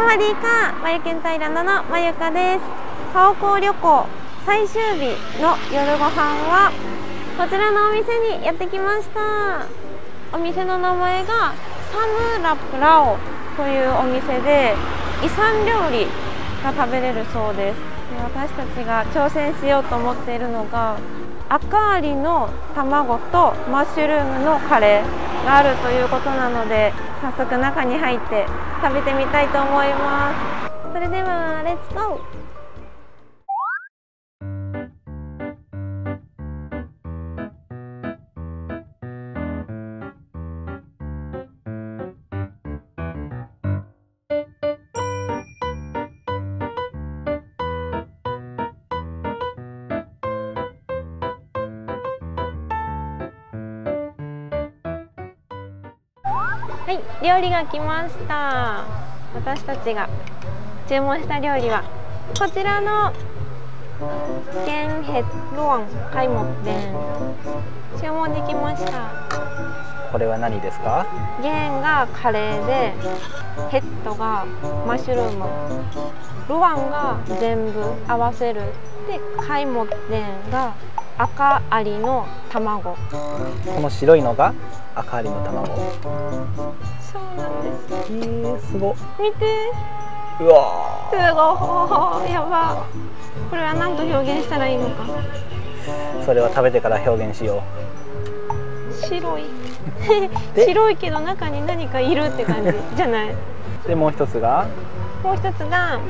サワディーカー、まゆけんタイランドのまゆかです。観光旅行最終日の夜ご飯はこちらのお店にやってきました。お店の名前がサムラプラオというお店で遺産料理が食べれるそうです。で私たちが挑戦しようと思っているのが赤アリの卵とマッシュルームのカレーがあるということなので早速中に入って食べてみたいと思います。それではレッツゴーはい料理が来ました。私たちが注文した料理はこちらのゲンヘッロンカイモッテン注文できました。これは何ですか？ゲンがカレーでヘッドがマッシュルーム。ルワンが全部合わせる。でカイモッテンが赤アリの卵。この白いのが赤アリの卵。そうなんです。えー、すご。見て。うわすごいやば。これは何と表現したらいいのか。それは食べてから表現しよ白い。白いけど中に何かいるって感じ。じゃない。うでもう一つが？もう一つが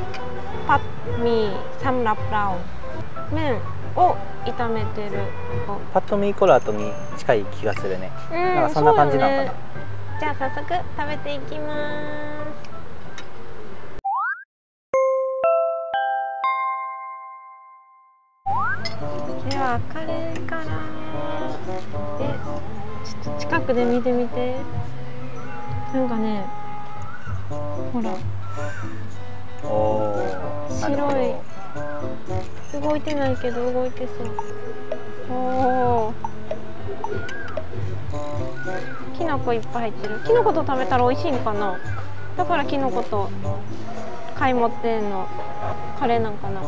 パッミー。サムラプラオ。麺を炒めてる。パッとミーコラートに近い気がするね、うんなんかそんな感じなのかな、ね、じゃあ早速食べていきます。ではカレーからえちょっと近くで見てみて。なんかねほら。お白ど。い動いてないけど動いてそう。おおきのこいっぱい入ってる。きのこと食べたら美味しいのかな？だからきのこと買い持ってんの。カレーなんかな。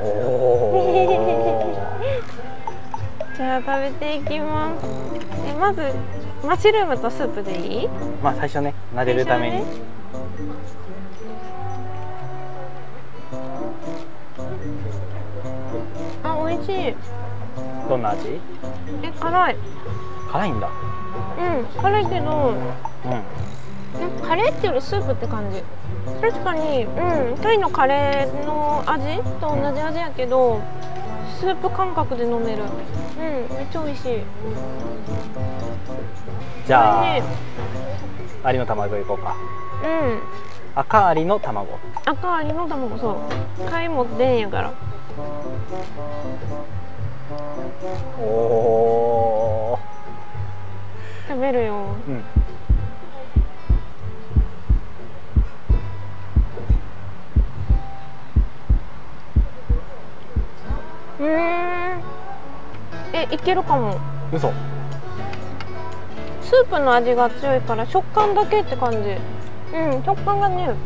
お じゃあ食べていきます。えまずマッシュルームとスープでいい？ーまあ最初ね慣れるために、味しい。どんな味？え辛い。辛いんだ。うん辛いけど。うん。カレーっていうよりスープって感じ。確かにうんタイのカレーの味と同じ味やけどスープ感覚で飲める。うんめっちゃ美味しい。じゃあアリの卵いこうか。うん。赤アリの卵。赤アリの卵そう。貝も出んやからおお食べるよ。ーうん。うーん。えいけるかも。嘘。スープの味が強いから食感だけって感じ。うん食感がねうん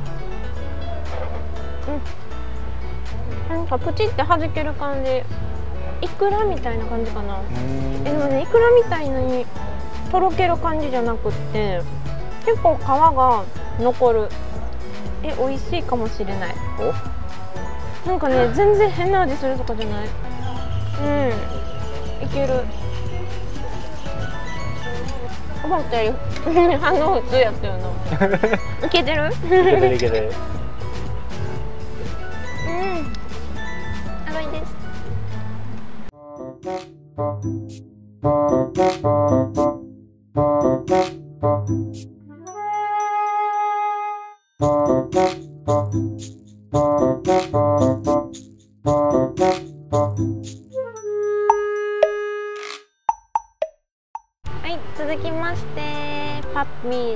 なんかプチって弾ける感じ。イクラみたいな感じかな。えでもねイクラみたいにとろける感じじゃなくって結構皮が残る。え美味しいかもしれない。お？なんかね全然変な味するとかじゃない。うん。いける。思ったより反応普通やったよな。いけてる？いけてるいけてる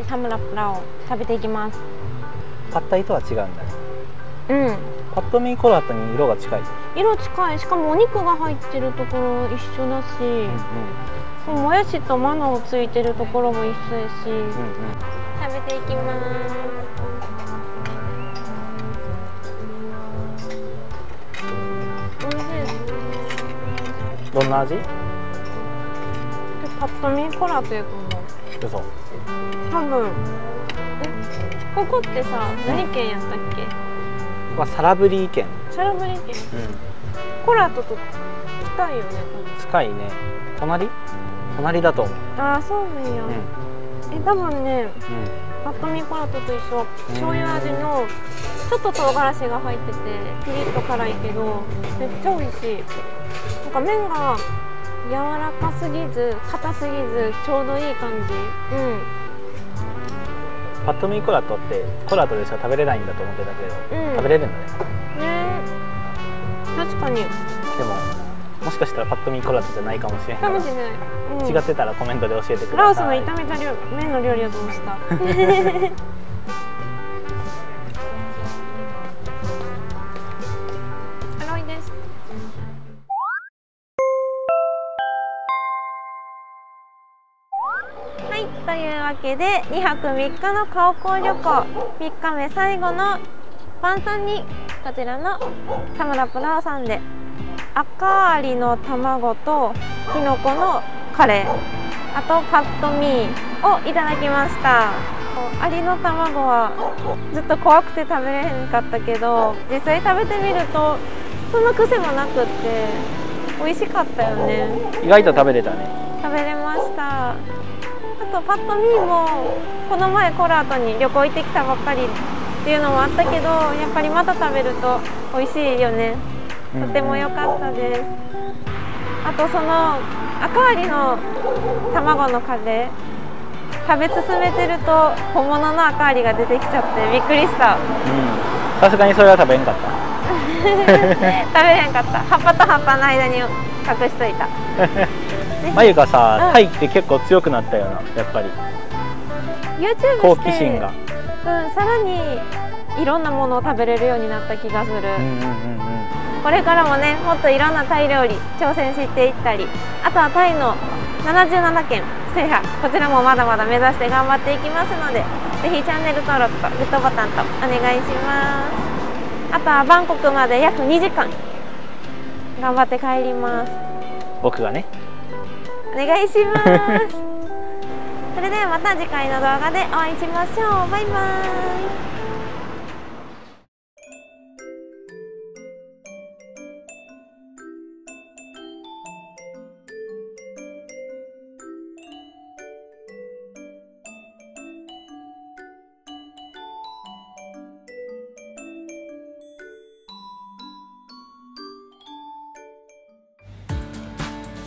サムラプラを食べていきます。パッタイとは違うんだね。うん。パッとミーコラートに色が近い。色近い。しかもお肉が入ってるところ一緒だし、うんうん。もやしとマナをついてるところも一緒やし、うんうん。食べていきます。おいしい。ですどんな味？パッと見コラというかも嘘多分。えここってさ何県やったっけ？はサラブリー県、シャラブリ県。うん、コラとと近いよね近いね。隣？隣だと思う。ああそうなんや、うん。え多分ねうん。パッと見コラトと一緒。醤油味のちょっと唐辛子が入っててピリッと辛いけどめっちゃ美味しい。なんか麺が柔らかすぎず硬すぎずちょうどいい感じ。うん。パッと見コラトってコラトでしか食べれないんだと思ってたけど、うん。食べれるんだね。ね。確かに。でももしかしたらパッと見コラトじゃないかもしれないかもしれない、うん、違ってたらコメントで教えてください。ラオスの炒めた料麺の料理だと思ってた？けで2泊3日の観光旅行。3日目最後の晩餐にこちらのサムラプラーさんで赤アリの卵ときのこのカレー。あとパッとミーをいただきました。アリの卵はずっと怖くて食べれへんかったけど実際食べてみるとそんな癖もなくって美味しかったよね。意外と食べれたね。食べれましたあとパッとミーもこの前コラートに旅行行ってきたばっかりっていうのもあったけどやっぱりまた食べると美味しいよね。とても良かったですあとその赤アリの卵のカレー食べ進めてると本物の赤アリが出てきちゃってびっくりした。うん。さすがにそれは食べんかった。食べれへんかった。葉っぱと葉っぱの間に隠しといた まゆがさ、うん。タイって結構強くなったよなやっぱり。YouTube 好奇心が。うん、さらにいろんなものを食べれるようになった気がする、うんうんうんうん。これからもねもっといろんなタイ料理挑戦していったりあとはタイの77県制覇こちらもまだまだ目指して頑張っていきますのでぜひチャンネル登録とグッドボタンとお願いします。あとはバンコクまで約2時間頑張って帰ります。僕がね。お願いします。それではまた次回の動画でお会いしましょう。バイバーイ。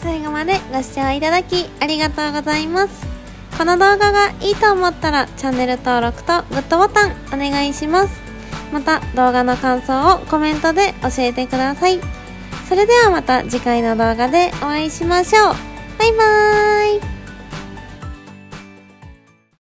最後までご視聴いただきありがとうございます。この動画がいいと思ったらチャンネル登録とグッドボタンお願いします。また動画の感想をコメントで教えてください。それではまた次回の動画でお会いしましょう。バイバーイ